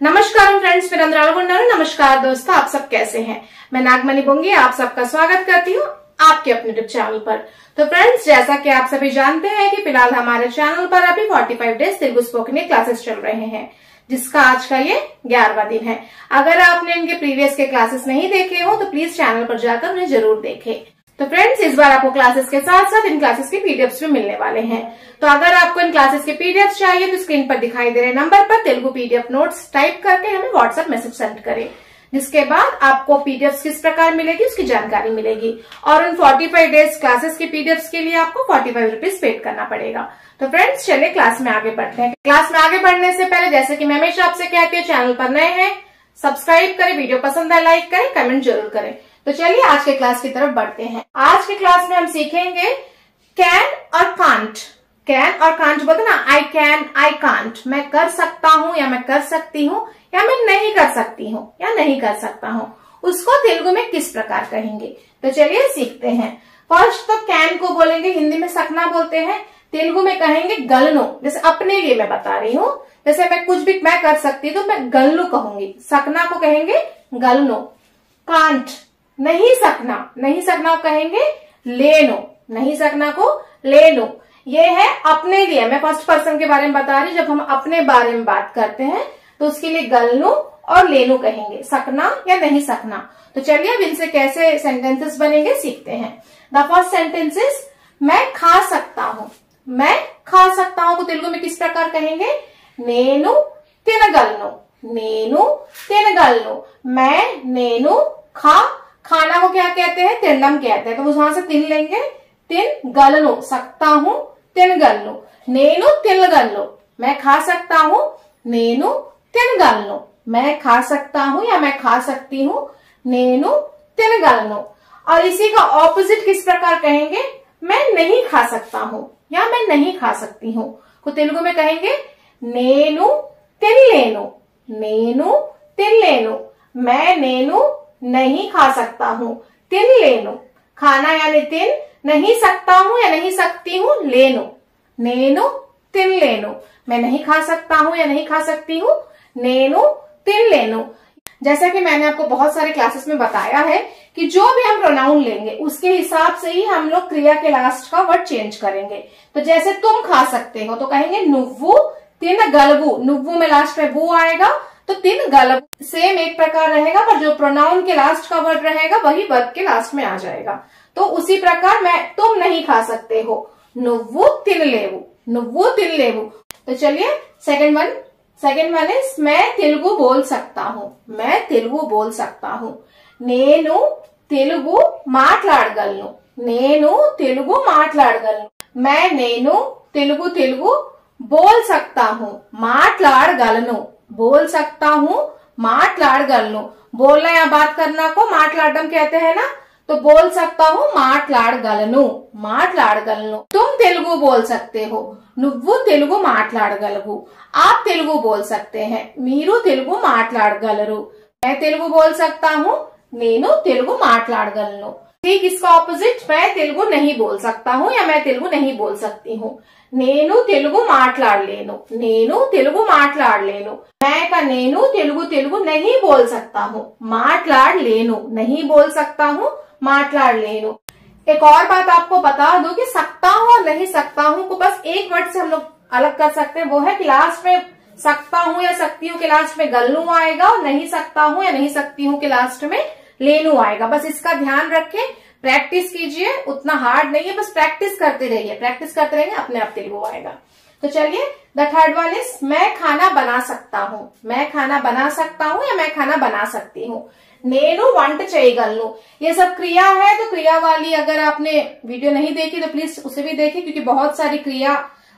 नमस्कार फ्रेंड्स मेरा अंदर नमस्कार दोस्तों, आप सब कैसे हैं? मैं नागमणि बोंगी, आप सबका स्वागत करती हूँ आपके अपने यूट्यूब चैनल पर। तो फ्रेंड्स जैसा कि आप सभी जानते हैं कि फ़िलहाल हमारे चैनल पर अभी 45 डेज़ तेलुगु स्पोकन क्लासेस चल रहे हैं, जिसका आज का ये ग्यारहवा दिन है। अगर आपने इनके प्रीवियस के क्लासेस नहीं देखे हो तो प्लीज़ चैनल पर जाकर उन्हें ज़रूर देखें। तो फ्रेंड्स इस बार आपको क्लासेस के साथ साथ इन क्लासेस के पीडीएफ भी मिलने वाले हैं। तो अगर आपको इन क्लासेस के पीडीएफ चाहिए तो स्क्रीन पर दिखाई दे रहे नंबर पर तेलुगु पीडीएफ नोट्स टाइप करके हमें व्हाट्सएप मैसेज सेंड करें। जिसके बाद आपको पीडीएफ किस प्रकार मिलेगी, उसकी जानकारी मिलेगी। और उन 45 डेज़ क्लासेस के पीडीएफ के लिए आपको फोर्टी फाइव रुपीज़ पेड करना पड़ेगा। तो फ्रेंड्स चलिए क्लास में आगे बढ़ते हैं। क्लास में आगे बढ़ने से पहले, जैसे कि मैं हमेशा आपसे कहती हूँ चैनल पर नए हैं सब्सक्राइब करें वीडियो पसंद है लाइक करें कमेंट ज़रूर करें। तो चलिए आज के क्लास की तरफ़ बढ़ते हैं। आज के क्लास में हम सीखेंगे कैन और कांट कैन और कांट बोलते ना आई कैन आई कांट मैं कर सकता हूँ या मैं कर सकती हूँ या मैं नहीं कर सकती हूँ या नहीं कर सकता हूँ। उसको तेलुगु में किस प्रकार कहेंगे? तो चलिए सीखते हैं। फ़र्स्ट तो कैन को बोलेंगे, हिंदी में सकना बोलते हैं। तेलुगु में कहेंगे गलनो। जैसे अपने लिए मैं बता रही हूँ, जैसे मैं कुछ भी मैं कर सकती तो मैं गल्लू कहूँगी। सकना को कहेंगे गलनो। कांट नहीं सकना नहीं सकना को कहेंगे लेनो नहीं सकना को लेनो ये है अपने लिए मैं फर्स्ट पर्सन के बारे में बता रही जब हम अपने बारे में बात करते हैं तो उसके लिए गलनो और लेनो कहेंगे सकना या नहीं सकना तो चलिए अब इनसे कैसे सेंटेंसेस बनेंगे सीखते हैं द फर्स्ट सेंटेंसेस मैं खा सकता हूँ मैं खा सकता हूँ को तेलुगु में किस प्रकार कहेंगे नेनु తినగలను నేను తినగలను मैं नेनु खा खाना को क्या कहते हैं? तिंडम कहते हैं। तो वहाँ से तिन लेंगे। तिन गलनो सकता हूँ तिन गलनो नेनु तिनगलनो मैं खा सकता हूँ, नेनु तिनगलनो मैं खा सकता हूँ या मैं खा सकती हूँ, नेनु तिनगलनो और इसी का ऑपोजिट किस प्रकार कहेंगे? मैं नहीं खा सकता हूँ या मैं नहीं खा सकती हूँ। को तेलुगु में कहेंगे, नेनु तिनलेनु नेनु तिनलेनु मैं, नेनु नहीं खा सकता हूँ, तिन लेनो खाना यानी तिन, नहीं सकता हूँ या नहीं सकती हूँ लेनो नेनु, तिन लेनो मैं नहीं खा सकता हूँ या नहीं खा सकती हूँ, नेनु, तिन लेनो जैसा कि मैंने आपको बहुत सारे क्लासेस में बताया है कि जो भी हम प्रोनाउन लेंगे, उसके हिसाब से ही हम लोग क्रिया के लास्ट का वर्ड चेंज करेंगे। तो जैसे तुम खा सकते हो तो कहेंगे नुव्वू तिन गलबू नुव्वू में लास्ट में वो आएगा तो तीन गलब सेम एक प्रकार रहेगा पर जो प्रोनाउन के लास्ट का वर्ड रहेगा वही वर्ब के लास्ट में आ जाएगा तो उसी प्रकार मैं तुम नहीं खा सकते हो नुव्वू तिन लेवु नुव्वू तिन लेवु तो चलिए second one second one is मैं तेलुगु बोल सकता हूँ मैं तेलुगु बोल सकता हूँ నేను తెలుగు మాట్లాడగలను నేను తెలుగు మాట్లాడగలను मैं నేను తెలుగు తెలుగు बोल सकता हूँ మాట్లాడగలను बोल सकता हूँ మాట్లాడగలను बोलना या बात करना को మాట్లాడడం कहते हैं ना तो बोल सकता हूँ మాట్లాడగలను మాట్లాడగలను तुम तेलुगु बोल सकते हो నువ్వు తెలుగు మాట్లాడగలవు आप तेलुगु बोल सकते हैं మీరు తెలుగు మాట్లాడగలరు मैं तेलुगु बोल सकता हूँ నేను తెలుగు మాట్లాడగలను ठीक इसका ऑपोजिट मैं तेलुगु नहीं बोल सकता हूँ या मैं तेलुगु नहीं बोल सकती हूँ నేను తెలుగు మాట్లాడలేను నేను తెలుగు మాట్లాడలేను मैं का నేను తెలుగు తెలుగు नहीं बोल सकता हूँ మాట్లాడలేను नहीं बोल सकता हूँ మాట్లాడలేను एक और बात आपको बता दूं कि सकता हूँ और नहीं सकता हूँ को बस एक वर्ड से हम लोग अलग कर सकते हैं वो है कि लास्ट में सकता हूँ या सकती हूँ के लास्ट में गल्लू आएगा और नहीं सकता हूँ या नहीं सकती हूँ के लास्ट में लेनू आएगा बस इसका ध्यान रखें प्रैक्टिस कीजिए उतना हार्ड नहीं है बस प्रैक्टिस करते रहिए प्रैक्टिस करते रहिए अपने आप तेलुगु आएगा तो चलिए द थर्ड वन इज मैं खाना बना सकता हूँ मैं खाना बना सकता हूँ या मैं खाना बना सकती हूँ నేను వంట చేయగలను ये सब क्रिया है तो क्रिया वाली अगर आपने वीडियो नहीं देखी तो प्लीज उसे भी देखिए क्योंकि बहुत सारी क्रिया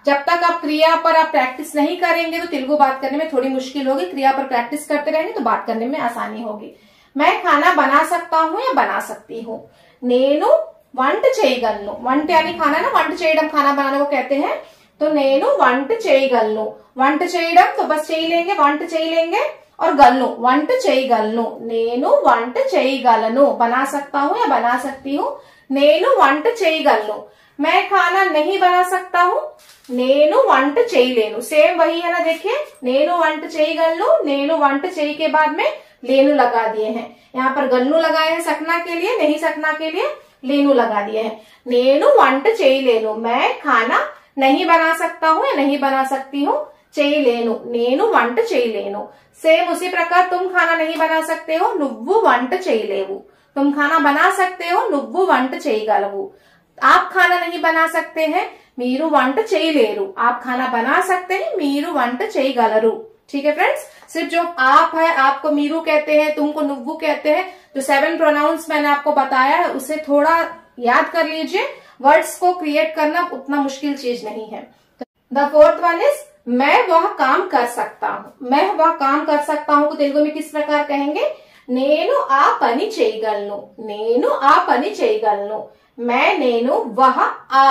जब तक आप क्रिया पर आप प्रैक्टिस नहीं करेंगे तो तेलुगु बात करने में थोड़ी मुश्किल होगी क्रिया पर प्रैक्टिस करते रहेंगे तो बात करने में आसानी होगी मैं खाना बना सकता हूँ या बना सकती हूँ నేను వంట చేయగలను వంట అని खाना ना వంట చేయడం खाना बनाने को कहते हैं तो నేను వంట చేయగలను వంట చేయడం तो बस చేయి लेंगे వంట చేయి लेंगे और गलनु వంట చేయగలను నేను వంట చేయగలను बना सकता हूँ या बना सकती हूँ నేను వంట చేయగలను मैं खाना नहीं बना सकता हूँ నేను వంట చేయలేను सेम वही है ना देखिए నేను వంట చేయగలను నేను వంట చేయి के बाद में लेनु लगा दिए हैं यहाँ पर गन्नू लगाए हैं सकना के लिए नहीं सकना के लिए लेनु लगा दिए हैं నేను వంట చేయలేను मैं खाना नहीं बना सकता हूँ या नहीं बना सकती हूँ చేయలేను నేను వంట చేయలేను సేమ్ उसी प्रकार तुम खाना नहीं बना सकते हो నువ్వు వంట చేయలేవు तुम खाना बना सकते हो నువ్వు వంట చేయగలవు आप खाना नहीं बना सकते हैं మీరు వంట చేయలేరు आप खाना बना सकते हैं మీరు వంట చేయగలరు ठीक है फ्रेंड्स सिर्फ जो आप है आपको मीरू कहते हैं तुमको नुव्वू कहते हैं जो सेवन प्रोनाउंस मैंने आपको बताया है उसे थोड़ा याद कर लीजिए वर्ड्स को क्रिएट करना उतना मुश्किल चीज नहीं है द फोर्थ वन इज मैं वह काम कर सकता हूँ मैं वह काम कर सकता हूँ को तेलुगु में किस प्रकार कहेंगे నేను ఆ పని చేయగలను నేను ఆ పని చేయగలను मैं నేను वह आ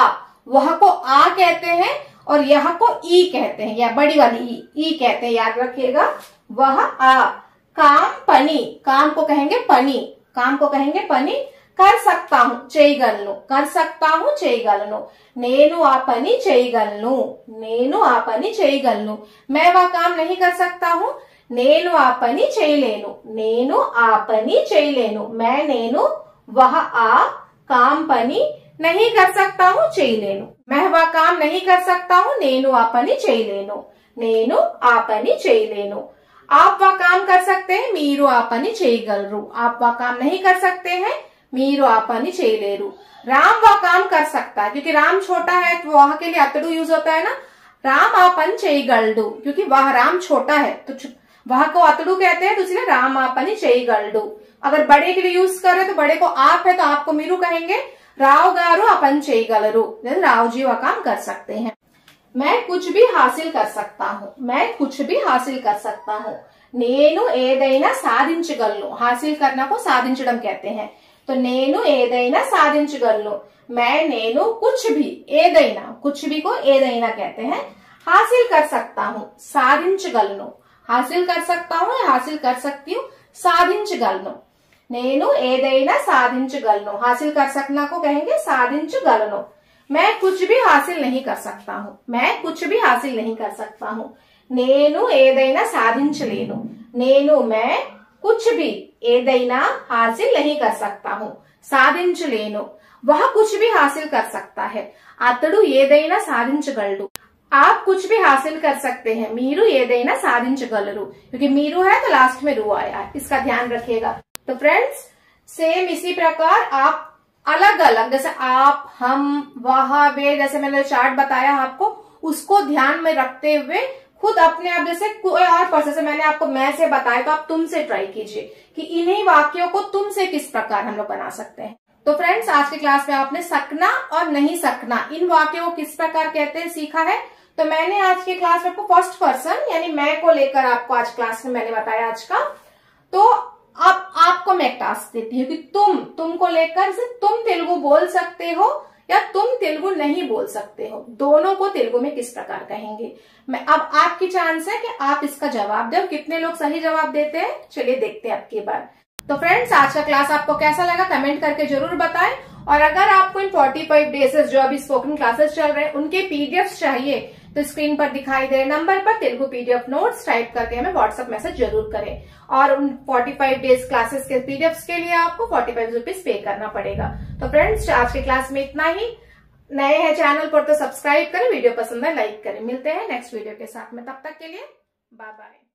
वह को आ कहते हैं और यह को ई कहते हैं या बड़ी वाली ई ई कहते हैं याद रखिएगा वह आ काम पनी काम को कहेंगे पनी काम को कहेंगे पनी कर सकता हूँ చేయగలను कर सकता हूँ చేయగలను నేను ఆ పని చేయగలను నేను ఆ పని చేయగలను मैं वह काम नहीं कर सकता हूँ నేను ఆ పని చేయలేను నేను ఆ పని చేయలేను मैं నేను वह आ काम పని नहीं कर सकता हूँ చేయలేను मैं वह काम नहीं कर सकता हूँ నేను ఆ పని చేయలేను నేను ఆ పని చేయలేను आप वह काम कर सकते हैं మీరు ఆ పని చేయగలరు आप वह काम नहीं कर सकते हैं మీరు ఆ పని చేయలేరు राम वह काम कर सकता है क्योंकि राम छोटा है तो वह के लिए अतड़ू यूज होता है ना राम आ पन చేయగలడు क्योंकि वह राम छोटा है तो वह को अतड़ू कहते हैं तो इसलिए राम आ पनी చేయగలడు अगर बड़े के लिए यूज कर रहे तो बड़े को आप है तो आपको मीरू कहेंगे राव गारू अपन చేయగలరు राव जी वह काम कर सकते हैं मैं कुछ भी हासिल कर सकता हूँ मैं कुछ भी हासिल कर सकता हूँ నేను ఏదైనా సాధించగలను హాసిల్ करना को సాధించడం कहते हैं तो నేను ఏదైనా సాధించగలను मैं నేను कुछ भी ఏదైనా कुछ भी को ఏదైనా कहते हैं हासिल कर सकता हूँ సాధించగలను हासिल कर सकता हूँ या हासिल कर सकती हूँ సాధించగలను నేను ఏదైనా సాధించగలను हासिल कर सकना को कहेंगे సాధించగలను मैं कुछ भी हासिल नहीं कर सकता हूँ मैं कुछ भी हासिल नहीं कर सकता हूँ నేను ఏదైనా సాధించలేను నేను मैं कुछ भी ఏదైనా हासिल नहीं कर सकता हूँ సాధించలేను वह कुछ भी हासिल कर सकता है అతడు ఏదైనా సాధించగలడు आप कुछ भी हासिल कर सकते हैं మీరు ఏదైనా సాధించగలరు क्योंकि मीरू है तो लास्ट में रू आया है इसका ध्यान रखिएगा तो फ्रेंड्स सेम इसी प्रकार आप अलग अलग जैसे आप, हम, वह, वे, जैसे मैंने चार्ट बताया आपको, उसको ध्यान में रखते हुए खुद अपने आप, जैसे कोई और पर्सन से मैंने आपको मैं से बताया तो आप तुमसे ट्राई कीजिए कि इन्हीं वाक्यों को तुमसे किस प्रकार हम लोग बना सकते हैं। तो फ्रेंड्स आज की क्लास में आपने सकना और नहीं सकना, इन वाक्यों को किस प्रकार कहते हैं, सीखा है? तो मैंने आज की क्लास में आपको फ़र्स्ट पर्सन यानी मैं को लेकर आपको आज क्लास में मैंने बताया आज का। तो अब आपको मैं टास्क देती हूँ कि तुम, तुमको लेकर से तुम तेलुगु बोल सकते हो या तुम तेलुगु नहीं बोल सकते हो। दोनों को तेलुगु में किस प्रकार कहेंगे? मैं, अब आपकी चांस है कि आप इसका जवाब दो कितने लोग सही जवाब देते हैं। चलिए देखते हैं आपकी बार। तो फ्रेंड्स आज का क्लास आपको कैसा लगा? कमेंट करके ज़रूर बताएँ। और अगर आपको इन 45 डेजेस जो अभी स्पोकन क्लासेस चल रहे हैं, उनके पीडीएफ चाहिए तो स्क्रीन पर दिखाई दे नंबर पर तेलुगु पीडीएफ नोट्स टाइप करके हमें व्हाट्सएप मैसेज ज़रूर करें। और उन 45 डेज़ क्लासेस के पीडीएफ के लिए आपको फोर्टी फाइव रुपीज़ पे करना पड़ेगा। तो फ्रेंड्स आज के क्लास में इतना ही। नए हैं चैनल पर तो सब्सक्राइब करें वीडियो पसंद है लाइक करें। मिलते हैं नेक्स्ट वीडियो के साथ में। तब तक के लिए बाय बाय